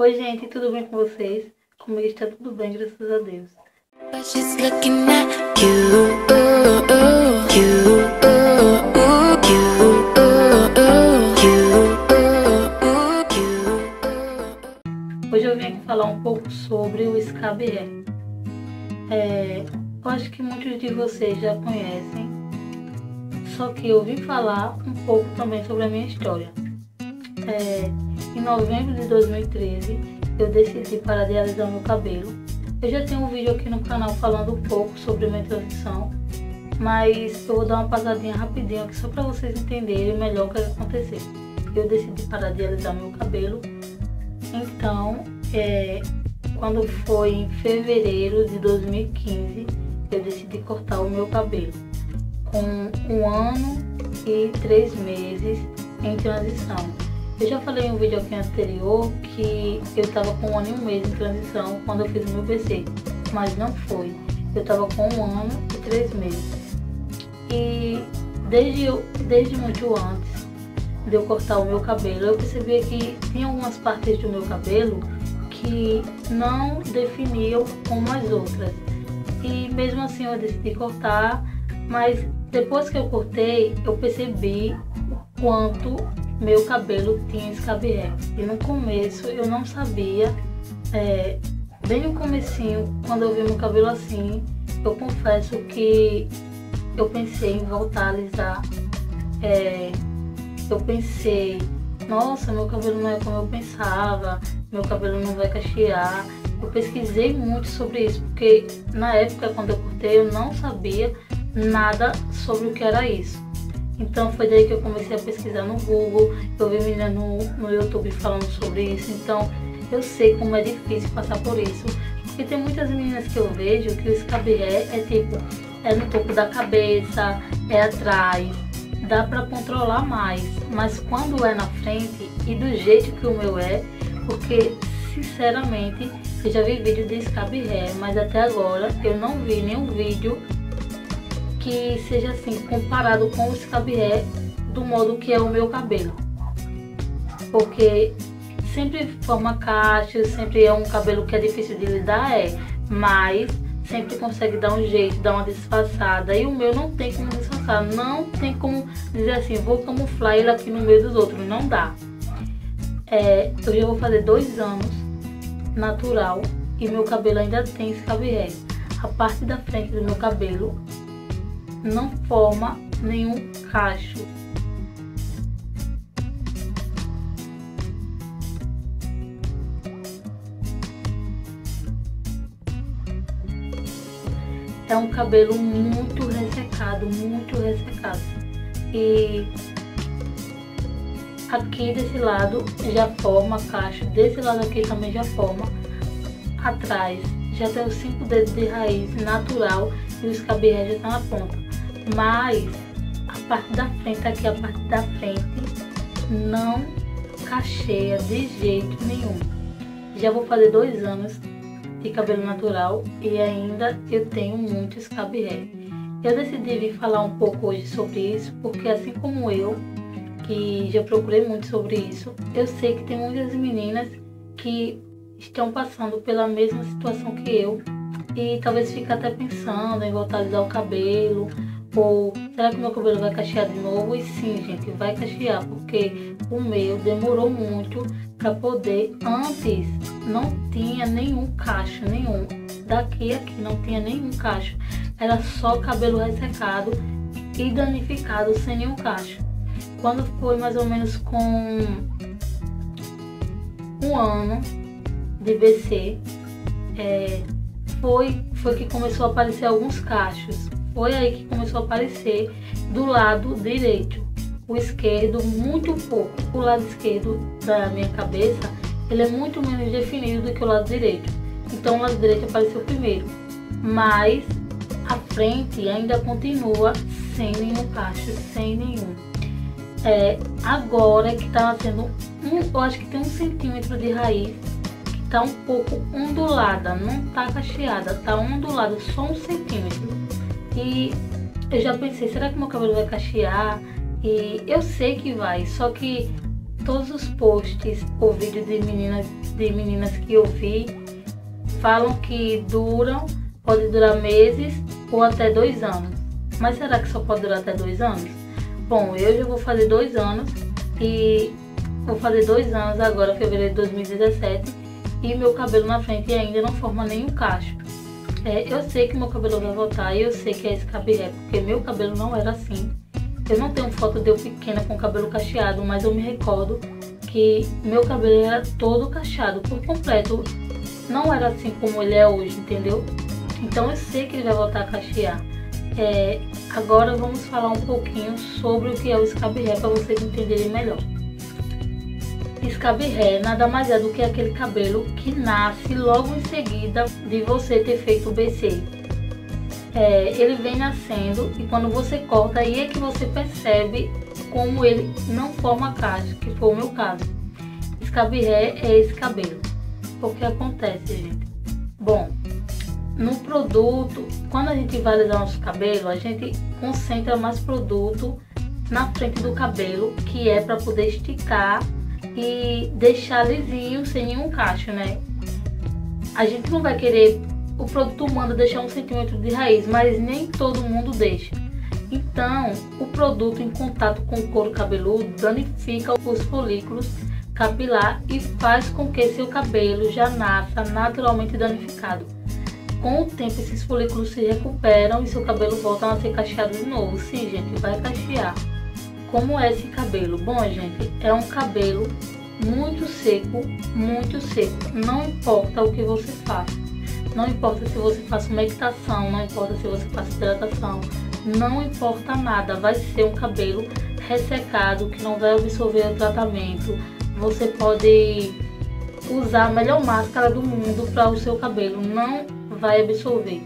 Oi, gente, tudo bem com vocês? Comigo está tudo bem, graças a Deus. Hoje eu vim aqui falar um pouco sobre o Hair. É, eu acho que muitos de vocês já conhecem, só que eu vim falar um pouco também sobre a minha história. É, em novembro de 2013, eu decidi parar de alisar meu cabelo. Eu já tenho um vídeo aqui no canal falando um pouco sobre minha transição, mas eu vou dar uma passadinha rapidinho aqui só para vocês entenderem melhor o que aconteceu. Eu decidi parar de alisar meu cabelo, então, é, quando foi em fevereiro de 2015, eu decidi cortar o meu cabelo, com um ano e três meses em transição. Eu já falei em um vídeo aqui anterior que eu estava com um ano e um mês em transição quando eu fiz o meu PC, mas não foi. Eu estava com um ano e três meses. E desde, desde muito antes de eu cortar o meu cabelo, eu percebi que tinha algumas partes do meu cabelo que não definiam como as outras. E mesmo assim eu decidi cortar, mas depois que eu cortei, eu percebi o quanto meu cabelo tinha escabié. E no começo eu não sabia, é, bem no comecinho, quando eu vi meu cabelo assim, eu confesso que eu pensei em voltar a alisar. É, eu pensei, nossa, meu cabelo não é como eu pensava, meu cabelo não vai cachear. Eu pesquisei muito sobre isso, porque na época quando eu cortei eu não sabia nada sobre o que era isso. Então foi daí que eu comecei a pesquisar no Google, eu vi meninas no, no YouTube falando sobre isso, então eu sei como é difícil passar por isso. Porque tem muitas meninas que eu vejo que o escabié é tipo, é no topo da cabeça, é atrás, dá para controlar mais. Mas quando é na frente e do jeito que o meu é, porque sinceramente eu já vi vídeo de escabié, mas até agora eu não vi nenhum vídeo que seja assim, comparado com o Scabier do modo que é o meu cabelo. Porque sempre forma cachos, sempre é um cabelo que é difícil de lidar, é, mas sempre consegue dar um jeito, dar uma disfarçada. E o meu não tem como disfarçar, não tem como dizer assim, vou camuflar ele aqui no meio dos outros, não dá. É, eu já vou fazer dois anos natural e meu cabelo ainda tem escabié. A parte da frente do meu cabelo não forma nenhum cacho. É um cabelo muito ressecado, muito ressecado. E aqui desse lado já forma cacho, desse lado aqui também já forma. Atrás já tem os cinco dedos de raiz natural e os cabelos já estão na ponta mas a parte da frente, aqui a parte da frente, não cacheia de jeito nenhum. Já vou fazer dois anos de cabelo natural e ainda eu tenho muito scab hair. Eu decidi vir falar um pouco hoje sobre isso, porque assim como eu, que já procurei muito sobre isso, eu sei que tem muitas meninas que estão passando pela mesma situação que eu e talvez fique até pensando em voltar a alisar o cabelo, ou será que meu cabelo vai cachear de novo? E sim, gente, vai cachear, porque o meu demorou muito para poder. Antes não tinha nenhum cacho, nenhum. Daqui aqui não tinha nenhum cacho. Era só cabelo ressecado e danificado sem nenhum cacho. Quando foi mais ou menos com um ano de BC, é, foi, foi que começou a aparecer alguns cachos foi aí que começou a aparecer do lado direito. O esquerdo, muito pouco. O lado esquerdo da minha cabeça, ele é muito menos definido do que o lado direito. Então o lado direito apareceu primeiro. Mas a frente ainda continua sem nenhum cacho, sem nenhum. É, agora que tá tendo um, eu acho que tem um centímetro de raiz que tá um pouco ondulada, não tá cacheada, tá ondulada só um centímetro. E eu já pensei, será que meu cabelo vai cachear? E eu sei que vai, só que todos os posts ou vídeos de meninas, de meninas que eu vi falam que duram, pode durar meses ou até dois anos. Mas será que só pode durar até dois anos? Bom, eu já vou fazer dois anos e vou fazer dois anos agora, fevereiro de 2017, e meu cabelo na frente ainda não forma nenhum cacho. É, eu sei que meu cabelo vai voltar e eu sei que é esse cabelo, porque meu cabelo não era assim. Eu não tenho foto de eu pequena com cabelo cacheado, mas eu me recordo que meu cabelo era todo cacheado, por completo. Não era assim como ele é hoje, entendeu? Então eu sei que ele vai voltar a cachear. É, agora vamos falar um pouquinho sobre o que é o scab para vocês entenderem melhor. Scab hair nada mais é do que aquele cabelo que nasce logo em seguida de você ter feito o BC é, ele vem nascendo e quando você corta, aí é que você percebe como ele não forma caixa, que foi o meu caso. Escabiré é esse cabelo. O que acontece, gente? Bom, no produto, quando a gente vai alisar nosso cabelo, a gente concentra mais produto na frente do cabelo, que é para poder esticar e deixar lisinho, sem nenhum cacho, né? A gente não vai querer o produto manda deixar um centímetro de raiz, mas nem todo mundo deixa. Então, o produto em contato com o couro cabeludo danifica os folículos capilar e faz com que seu cabelo já nasça naturalmente danificado. Com o tempo, esses folículos se recuperam e seu cabelo volta a ser cacheado de novo. Sim, gente, vai cachear. Como é esse cabelo? Bom, gente, é um cabelo muito seco, muito seco. Não importa o que você faça não importa se você faça uma equitação, não importa se você faça hidratação, não importa nada, vai ser um cabelo ressecado que não vai absorver o tratamento. Você pode usar a melhor máscara do mundo para o seu cabelo, não vai absorver.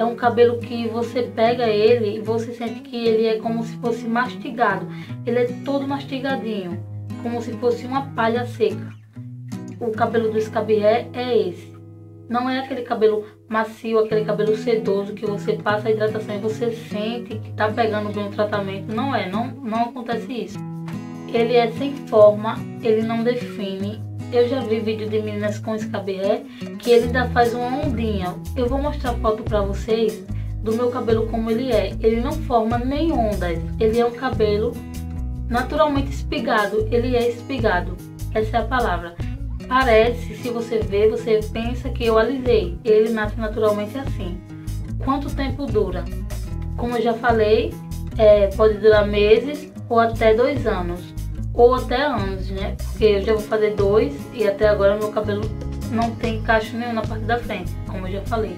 É um cabelo que você pega ele e você sente que ele é como se fosse mastigado. Ele é todo mastigadinho, como se fosse uma palha seca. O cabelo do Scabiré é esse. Não é aquele cabelo macio, aquele cabelo sedoso que você passa a hidratação e você sente que tá pegando bem o tratamento. Não é, não, não acontece isso. Ele é sem forma, ele não define. Eu já vi vídeo de meninas com escaberé que ele ainda faz uma ondinha. Eu vou mostrar foto pra vocês do meu cabelo como ele é. Ele não forma nem ondas. Ele é um cabelo naturalmente espigado. Ele é espigado. Essa é a palavra parece, se você vê, você pensa que eu alisei. Ele nasce naturalmente assim. Quanto tempo dura? Como eu já falei, é, pode durar meses ou até dois anos. Ou até anos, né? Porque eu já vou fazer dois e até agora meu cabelo não tem cacho nenhum na parte da frente, como eu já falei.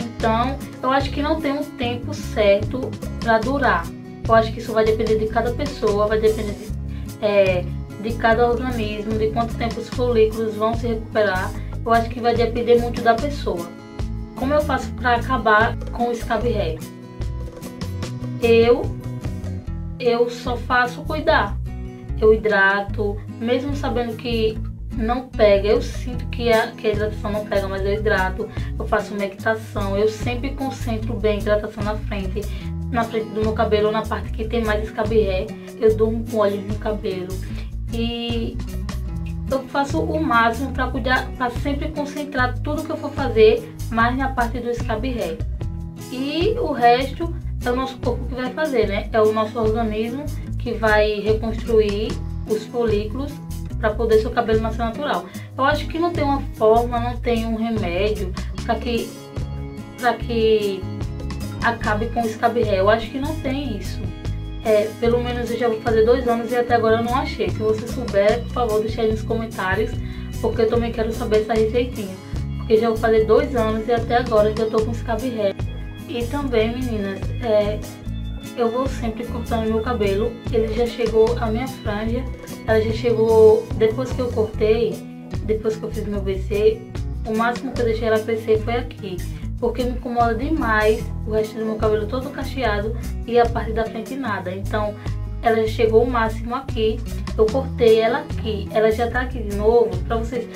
Então, eu acho que não tem um tempo certo para durar. Eu acho que isso vai depender de cada pessoa, vai depender de, é, de cada organismo, de quanto tempo os folículos vão se recuperar, eu acho que vai depender muito da pessoa. Como eu faço para acabar com o scab hair? Eu, eu só faço cuidar. Eu hidrato, mesmo sabendo que não pega, eu sinto que a, que a hidratação não pega, mas eu hidrato, eu faço meditação, eu sempre concentro bem a hidratação na frente, na frente do meu cabelo, na parte que tem mais scab hair, eu durmo com óleo no cabelo, e eu faço o máximo para cuidar, para sempre concentrar tudo que eu for fazer mais na parte do scab hair. E o resto é o nosso corpo que vai fazer, né? É o nosso organismo que vai reconstruir os folículos para poder seu cabelo nascer natural. Eu acho que não tem uma forma, não tem um remédio para que para que acabe com o scab hair. Eu acho que não tem isso. É, pelo menos eu já vou fazer dois anos e até agora eu não achei. Se você souber, por favor, deixe aí nos comentários, porque eu também quero saber essa receitinha. Porque já vou fazer dois anos e até agora eu tô com scab hair. E também, meninas, é, eu vou sempre cortando meu cabelo. Ele já chegou a minha franja, ela já chegou depois que eu cortei, depois que eu fiz meu BC, o máximo que eu deixei ela crescer foi aqui porque me incomoda demais o resto do meu cabelo todo cacheado e a parte da frente nada. Então, ela já chegou o máximo aqui, eu cortei ela aqui, ela já tá aqui de novo, pra vocês,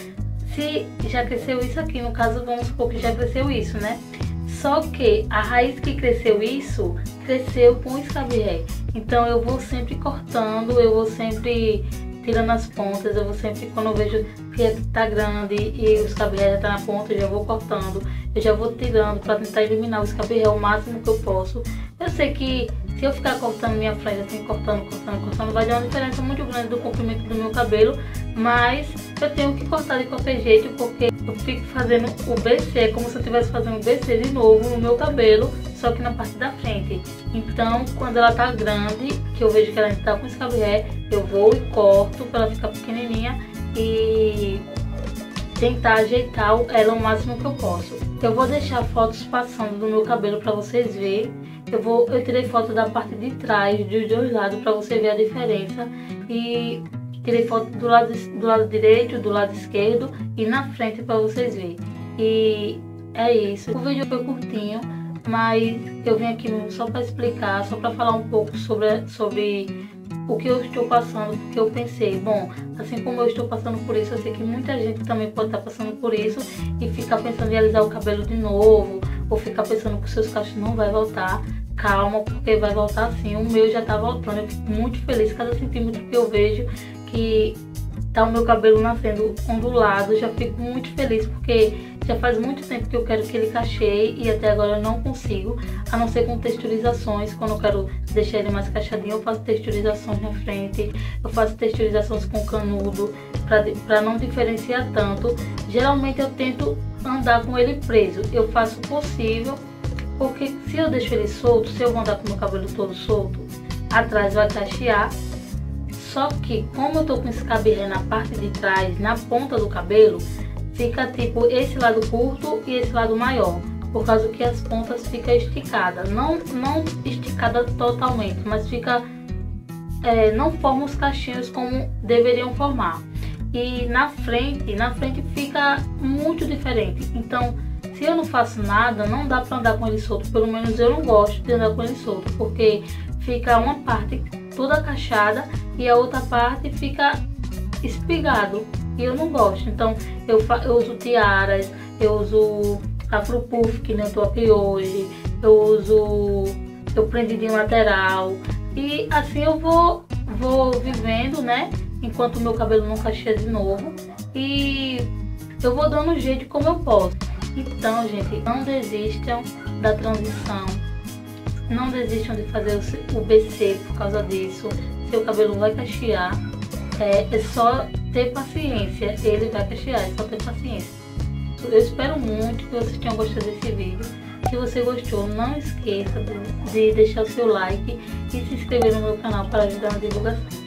se já cresceu isso aqui, no caso, vamos supor que já cresceu isso, né? Só que a raiz que cresceu isso, cresceu com o escabié. Então, eu vou sempre cortando, eu vou sempre tirando as pontas. Eu vou sempre, quando eu vejo que tá grande e os cabelos já tá na ponta, eu já vou cortando. Eu já vou tirando para tentar eliminar os cabelos o máximo que eu posso. Eu sei que se eu ficar cortando minha frente assim, cortando, cortando, cortando, vai dar uma diferença muito grande do comprimento do meu cabelo. Mas eu tenho que cortar de qualquer jeito, porque eu fico fazendo o BC, como se eu estivesse fazendo o BC de novo no meu cabelo, só que na parte da frente. Então, quando ela tá grande, que eu vejo que ela está com escabié, eu vou e corto para ela ficar pequenininha e tentar ajeitar ela o máximo que eu posso. Eu vou deixar fotos passando do meu cabelo para vocês verem. Eu, vou, eu tirei foto da parte de trás, dos dois lados, para você ver a diferença. E tirei foto do lado, do lado direito, do lado esquerdo e na frente para vocês verem. E é isso. O vídeo foi curtinho, mas eu vim aqui só para explicar, só para falar um pouco sobre, sobre o que eu estou passando, porque eu pensei, bom, assim como eu estou passando por isso, eu sei que muita gente também pode estar passando por isso e ficar pensando em alisar o cabelo de novo, ou ficar pensando que os seus cachos não vai voltar. Calma, porque vai voltar sim. O meu já tá voltando. Eu fico muito feliz cada centímetro que eu vejo que tá o meu cabelo nascendo ondulado. Já fico muito feliz porque já faz muito tempo que eu quero que ele cacheie e até agora eu não consigo, a não ser com texturizações. Quando eu quero deixar ele mais cachadinho, eu faço texturizações na frente, eu faço texturizações com canudo para não diferenciar tanto. Geralmente eu tento andar com ele preso, eu faço o possível, porque se eu deixo ele solto, se eu andar com meu cabelo todo solto, atrás vai cachear só que como eu tô com esse cabelo na parte de trás, na ponta do cabelo, fica tipo esse lado curto e esse lado maior. Por causa que as pontas ficam esticadas. Não, não esticada totalmente, mas fica... É, não forma os cachinhos como deveriam formar. E na frente, na frente fica muito diferente. Então, se eu não faço nada, não dá para andar com ele solto. Pelo menos eu não gosto de andar com ele solto, porque fica uma parte toda cachada e a outra parte fica espigado. E eu não gosto. Então eu, eu uso tiaras, eu uso afro puff, que nem eu tô aqui hoje. Eu uso eu prendidinho lateral. E assim eu vou, vou vivendo, né? Enquanto o meu cabelo não cacheia de novo. E eu vou dando jeito como eu posso. Então, gente, não desistam da transição não desistam de fazer o BC por causa disso. Seu cabelo vai cachear. É, é só ter paciência. Ele vai cachear, é só ter paciência. Eu espero muito que vocês tenham gostado desse vídeo. Se você gostou, não esqueça de, de deixar o seu like e se inscrever no meu canal para ajudar na divulgação.